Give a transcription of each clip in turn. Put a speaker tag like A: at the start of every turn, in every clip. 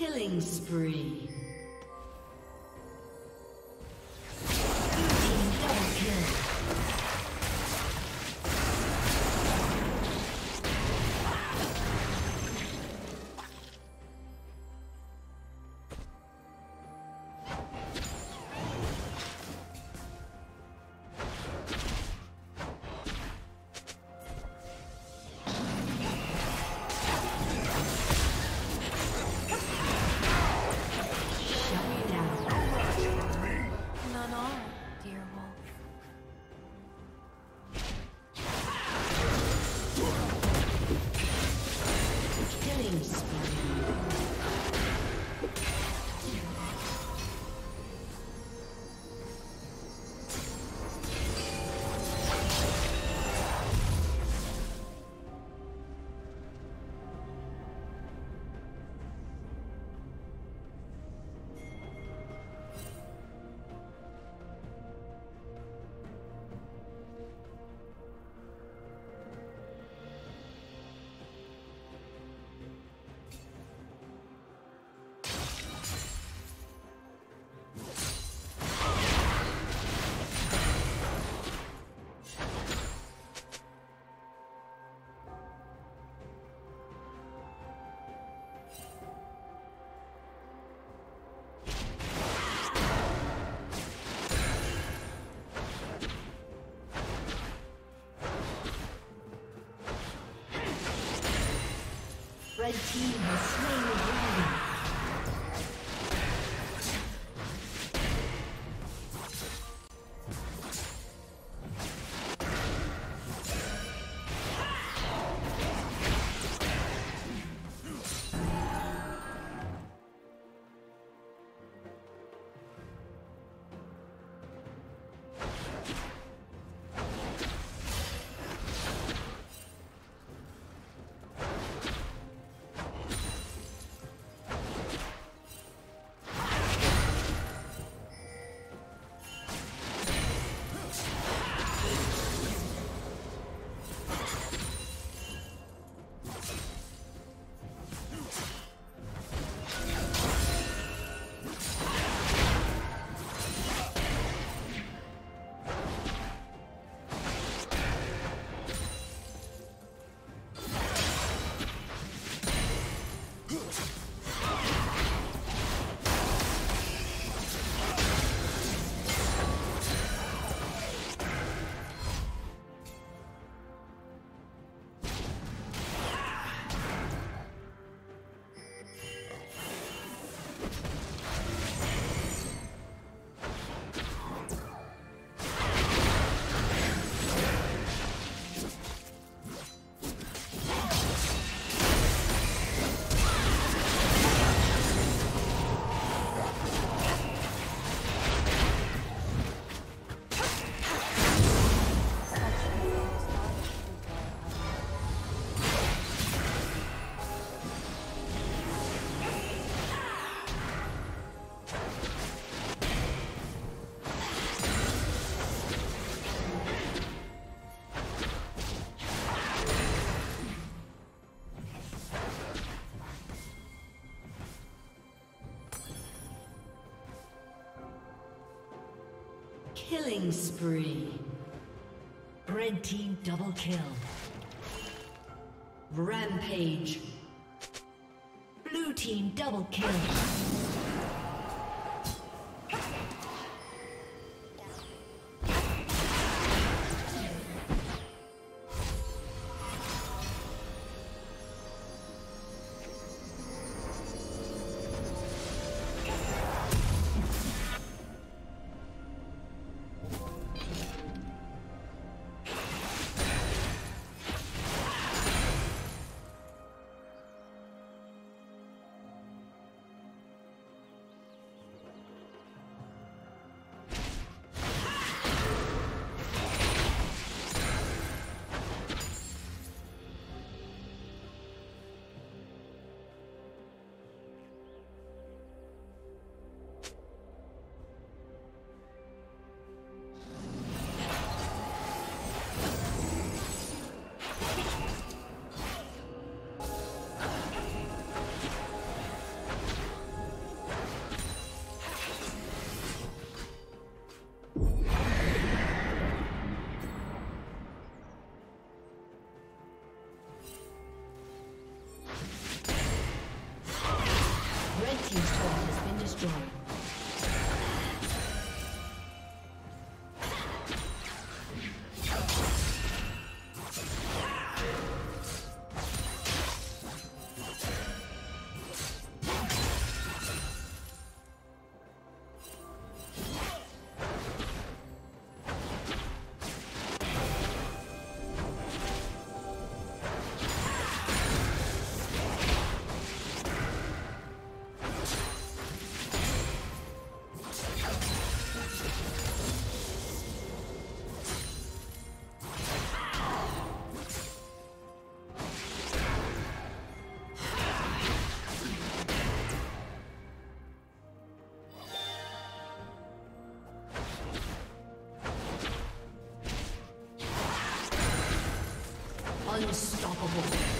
A: Killing spree. Red team Killing spree. Red team double kill. Rampage. Blue team double kill. Unstoppable.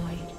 A: Destroyed.